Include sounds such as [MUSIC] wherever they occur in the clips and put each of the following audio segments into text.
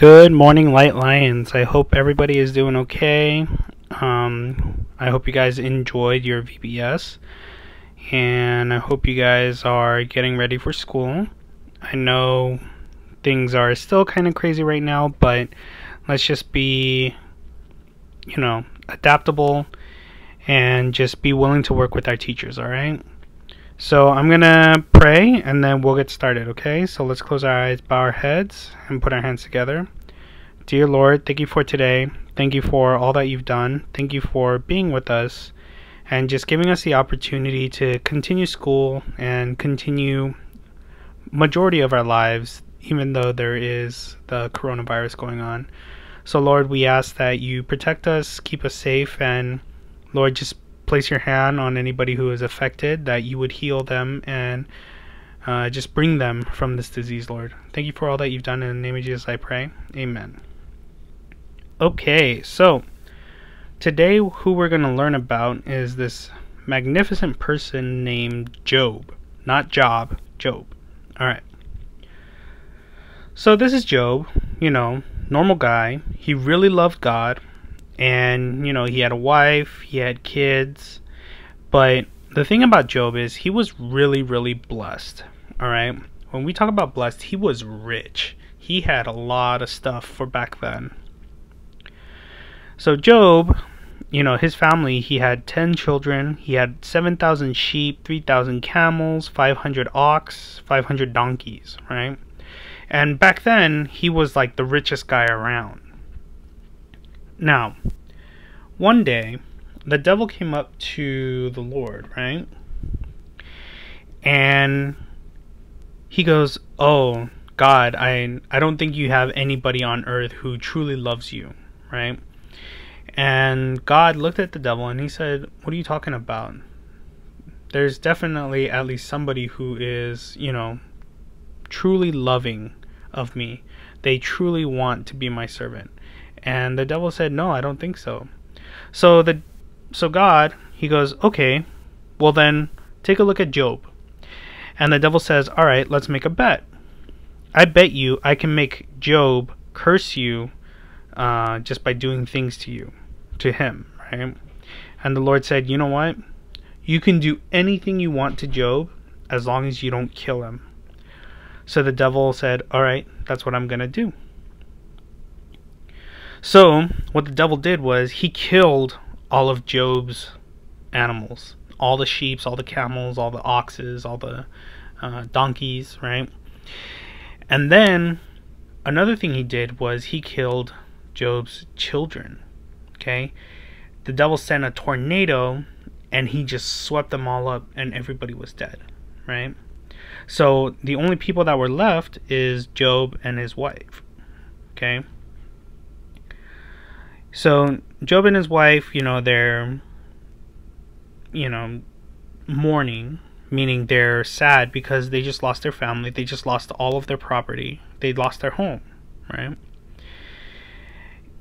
Good morning, Light Lions. I hope everybody is doing okay. Um, I hope you guys enjoyed your VBS, and I hope you guys are getting ready for school. I know things are still kind of crazy right now, but let's just be, you know, adaptable and just be willing to work with our teachers, alright? So I'm going to pray and then we'll get started, okay? So let's close our eyes, bow our heads, and put our hands together. Dear Lord, thank you for today. Thank you for all that you've done. Thank you for being with us and just giving us the opportunity to continue school and continue majority of our lives even though there is the coronavirus going on. So Lord, we ask that you protect us, keep us safe and Lord just place your hand on anybody who is affected, that you would heal them and uh, just bring them from this disease, Lord. Thank you for all that you've done. In the name of Jesus, I pray. Amen. Okay, so today, who we're going to learn about is this magnificent person named Job. Not Job, Job. All right. So, this is Job, you know, normal guy. He really loved God and you know he had a wife he had kids. But the thing about Job is he was really really blessed all right? When we talk about blessed he was rich. He had a lot of stuff for back then. So Job you know his family he had 10 children. He had 7000 sheep 3000 camels 500 ox 500 donkeys right? And back then he was like the richest guy around now, one day, the devil came up to the Lord, right? And he goes, "Oh, God, I I don't think you have anybody on earth who truly loves you, right?" And God looked at the devil and he said, "What are you talking about? There's definitely at least somebody who is, you know, truly loving of me. They truly want to be my servant." And the devil said, "No, I don't think so." So the so God, he goes, "Okay, well then take a look at Job." And the devil says, "All right, let's make a bet. I bet you I can make Job curse you uh, just by doing things to you, to him, right?" And the Lord said, "You know what? You can do anything you want to Job as long as you don't kill him." So the devil said, "All right, that's what I'm going to do." So, what the devil did was he killed all of Job's animals all the sheep, all the camels, all the oxes, all the uh, donkeys, right? And then another thing he did was he killed Job's children. Okay? The devil sent a tornado and he just swept them all up and everybody was dead, right? So the only people that were left is Job and his wife. Okay? So Job and his wife, you know, they're you know mourning, meaning they're sad because they just lost their family, they just lost all of their property, they lost their home, right?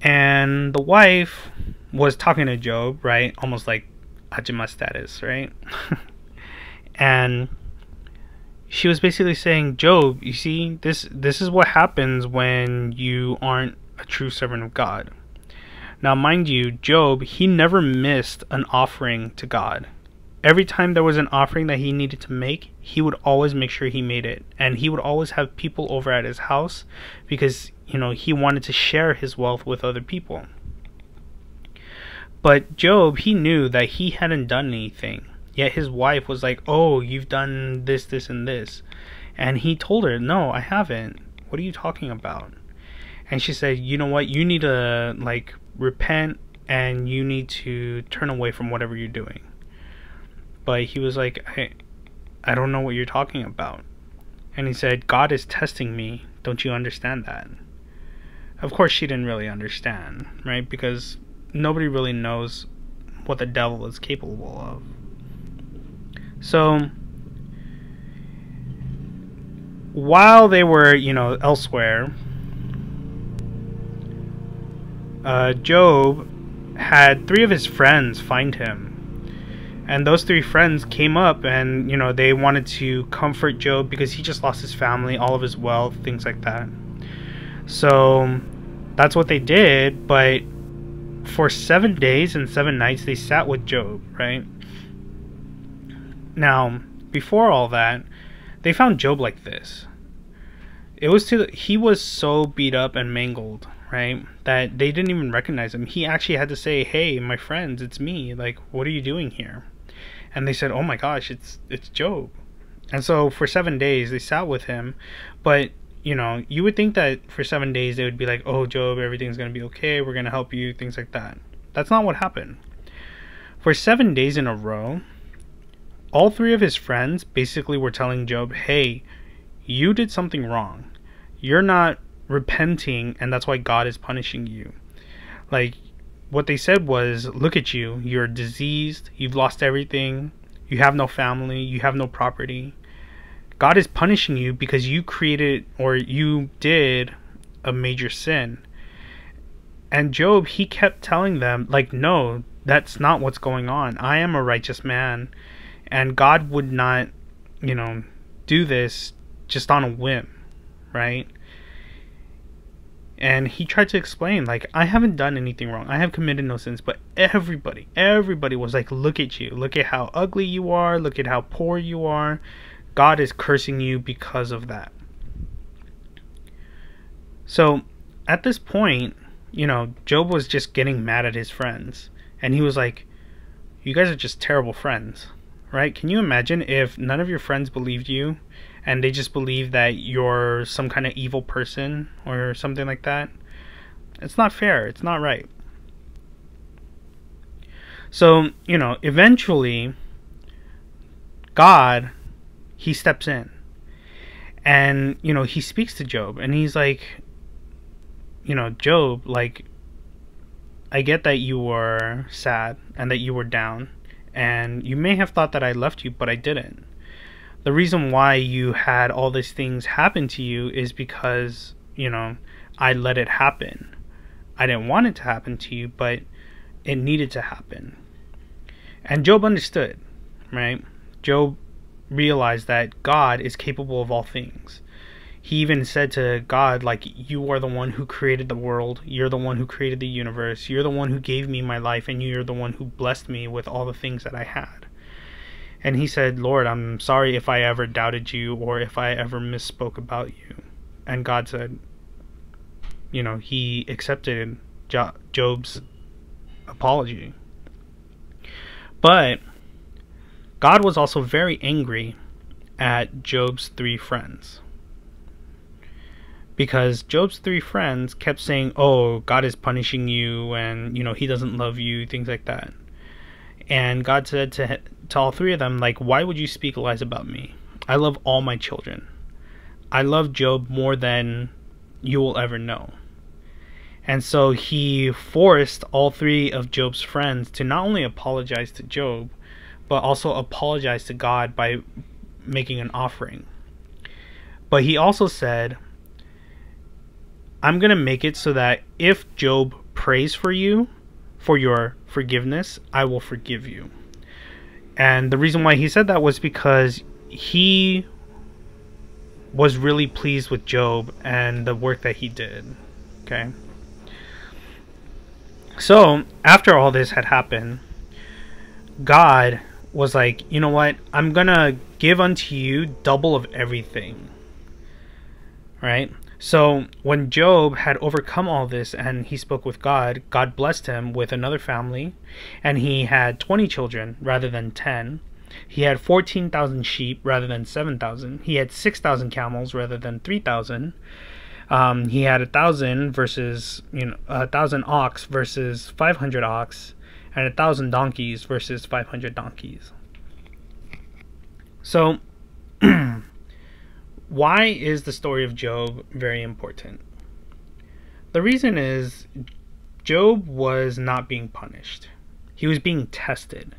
And the wife was talking to Job, right? Almost like Ajima status, right? [LAUGHS] and she was basically saying, Job, you see, this this is what happens when you aren't a true servant of God. Now, mind you, Job, he never missed an offering to God. Every time there was an offering that he needed to make, he would always make sure he made it. And he would always have people over at his house because, you know, he wanted to share his wealth with other people. But Job, he knew that he hadn't done anything. Yet his wife was like, Oh, you've done this, this, and this. And he told her, No, I haven't. What are you talking about? And she said, You know what? You need to, like, repent and you need to turn away from whatever you're doing. But he was like, I, I don't know what you're talking about. And he said, God is testing me. Don't you understand that? Of course, she didn't really understand, right? Because nobody really knows what the devil is capable of. So, while they were, you know, elsewhere, uh, Job had three of his friends find him. And those three friends came up and, you know, they wanted to comfort Job because he just lost his family, all of his wealth, things like that. So that's what they did, but for seven days and seven nights they sat with Job, right? Now, before all that, they found Job like this. It was to he was so beat up and mangled, right? That they didn't even recognize him. He actually had to say, "Hey, my friends, it's me. Like, what are you doing here?" And they said, "Oh my gosh, it's it's Job." And so for 7 days they sat with him, but you know, you would think that for 7 days they would be like, "Oh, Job, everything's going to be okay. We're going to help you," things like that. That's not what happened. For 7 days in a row, all three of his friends basically were telling Job, "Hey, you did something wrong. You're not repenting and that's why God is punishing you. Like what they said was, look at you, you're diseased, you've lost everything, you have no family, you have no property. God is punishing you because you created or you did a major sin. And Job, he kept telling them, like, no, that's not what's going on. I am a righteous man. And God would not, you know, do this just on a whim, right? And he tried to explain like i haven't done anything wrong. I have committed no sins. But everybody everybody was like look at you. Look at how ugly you are. Look at how poor you are. God is cursing you because of that. So at this point you know Job was just getting mad at his friends. And he was like you guys are just terrible friends right? Can you imagine if none of your friends believed you and they just believe that you're some kind of evil person or something like that. It's not fair. It's not right. So, you know, eventually, God, he steps in. And, you know, he speaks to Job and he's like, you know, Job, like, I get that you were sad and that you were down. And you may have thought that I left you, but I didn't the reason why you had all these things happen to you is because, you know, I let it happen. I didn't want it to happen to you, but it needed to happen. And Job understood, right? Job realized that God is capable of all things. He even said to God, like, you are the one who created the world. You're the one who created the universe. You're the one who gave me my life, and you're the one who blessed me with all the things that I had. And he said, Lord, I'm sorry if I ever doubted you or if I ever misspoke about you. And God said, you know, he accepted Job's apology. But God was also very angry at Job's three friends. Because Job's three friends kept saying, Oh, God is punishing you, and, you know, he doesn't love you, things like that. And God said to, to all three of them, like, why would you speak lies about me? I love all my children. I love Job more than you will ever know. And so he forced all three of Job's friends to not only apologize to Job, but also apologize to God by making an offering. But he also said, I'm going to make it so that if Job prays for you, for your forgiveness, I will forgive you. And the reason why he said that was because he was really pleased with Job and the work that he did. Okay. So, after all this had happened, God was like, you know what? I'm going to give unto you double of everything. Right? So when Job had overcome all this and he spoke with God, God blessed him with another family, and he had 20 children rather than 10. He had 14,000 sheep rather than 7,000. He had 6,000 camels rather than 3,000. Um, he had a thousand versus you know a thousand ox versus 500 ox, and a thousand donkeys versus 500 donkeys. So [CLEARS THROAT] Why is the story of Job very important? The reason is Job was not being punished. He was being tested.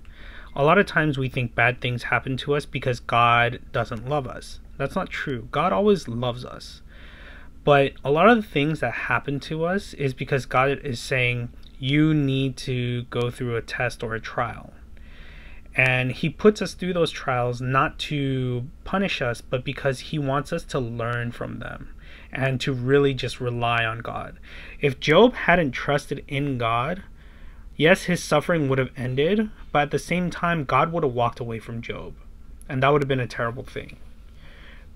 A lot of times we think bad things happen to us because God doesn't love us. That's not true. God always loves us. But a lot of the things that happen to us is because God is saying, you need to go through a test or a trial. And he puts us through those trials not to punish us, but because he wants us to learn from them. and to really just rely on God. If Job hadn't trusted in God, yes, his suffering would have ended, but at the same time, God would have walked away from Job. And that would have been a terrible thing.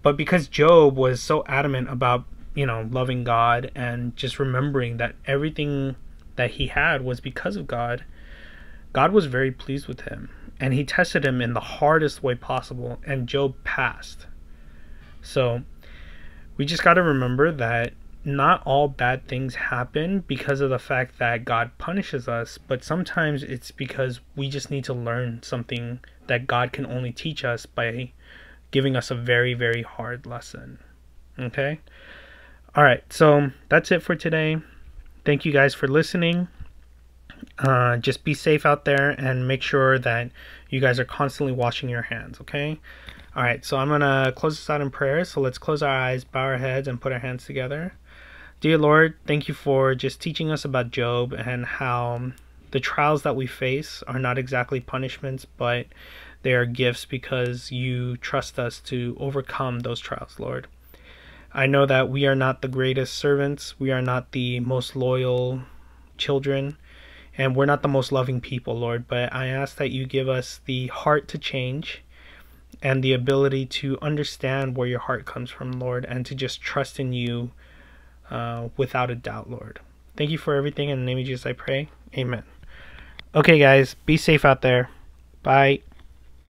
But because Job was so adamant about, you know, loving God and just remembering that everything that he had was because of God, God was very pleased with him. And he tested him in the hardest way possible, and Job passed. So we just got to remember that not all bad things happen because of the fact that God punishes us, but sometimes it's because we just need to learn something that God can only teach us by giving us a very, very hard lesson. Okay? All right, so that's it for today. Thank you guys for listening. Uh, just be safe out there and make sure that you guys are constantly washing your hands, okay? All right, so I'm going to close this out in prayer. So let's close our eyes, bow our heads, and put our hands together. Dear Lord, thank you for just teaching us about Job and how the trials that we face are not exactly punishments, but they are gifts because you trust us to overcome those trials, Lord. I know that we are not the greatest servants, we are not the most loyal children, and we're not the most loving people, Lord, but I ask that you give us the heart to change and the ability to understand where your heart comes from, Lord, and to just trust in you uh, without a doubt, Lord. Thank you for everything. In the name of Jesus, I pray. Amen. Okay, guys, be safe out there. Bye.